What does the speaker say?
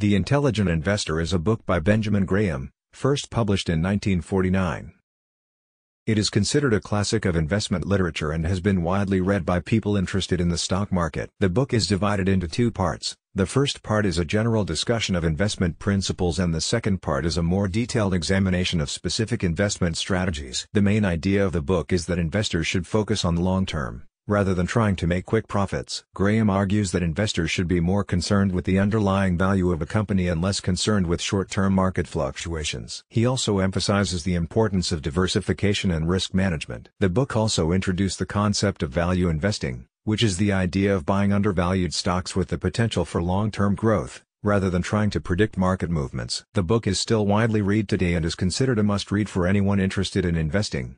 The Intelligent Investor is a book by Benjamin Graham, first published in 1949. It is considered a classic of investment literature and has been widely read by people interested in the stock market. The book is divided into two parts. The first part is a general discussion of investment principles and the second part is a more detailed examination of specific investment strategies. The main idea of the book is that investors should focus on the long term, rather than trying to make quick profits. Graham argues that investors should be more concerned with the underlying value of a company and less concerned with short-term market fluctuations. He also emphasizes the importance of diversification and risk management. The book also introduced the concept of value investing, which is the idea of buying undervalued stocks with the potential for long-term growth, rather than trying to predict market movements. The book is still widely read today and is considered a must-read for anyone interested in investing.